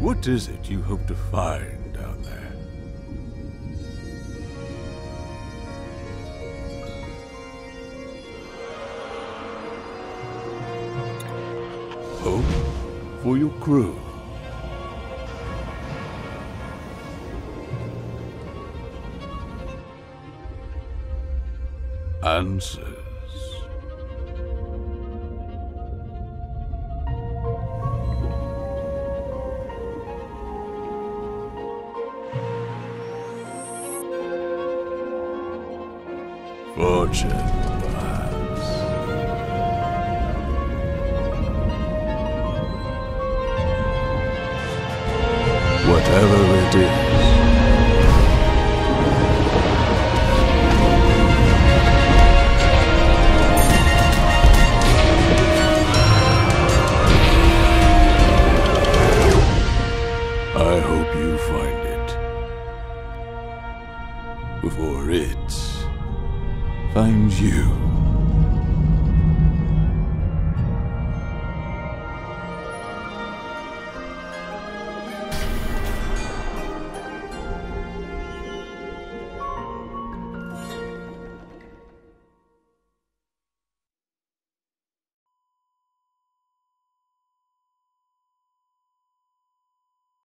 What is it you hope to find down there? Hope for your crew. Answers. Fortune, perhaps. Whatever it is. I hope you find it before it finds you.